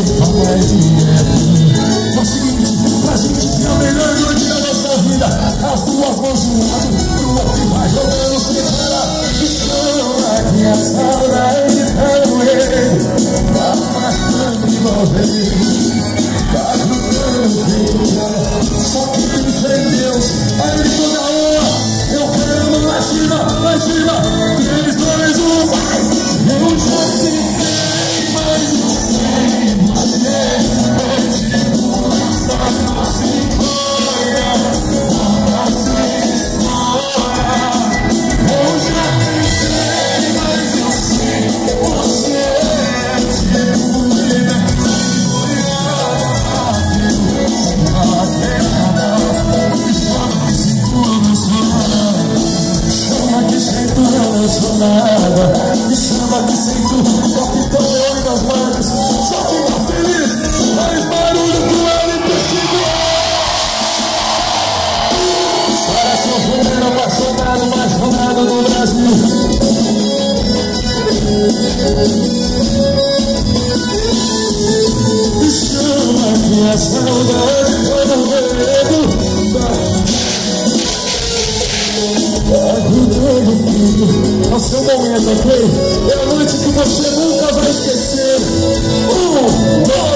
Algumas tem mais direto É o seguinte, pra gente ter a melhor noite da nossa vida As duas mãos de um lado pro outro vai jogando sem parar Estou aqui a saudade tá doendo Tá matando igual veneno Tá jogando feio Só que tem fé em Deus Aí toda hora eu quero lá cima, lá cima nada. Me chama de sem tudo Capitão Leone das Marcas Só tá feliz Faz barulho com ela e persigo Parece um funeiro apaixonado Mais rodado do Brasil. Me chama que a saudade foi no medo Ajudando tudo ao seu momento, ok? É a noite que você nunca vai esquecer. Um, dois,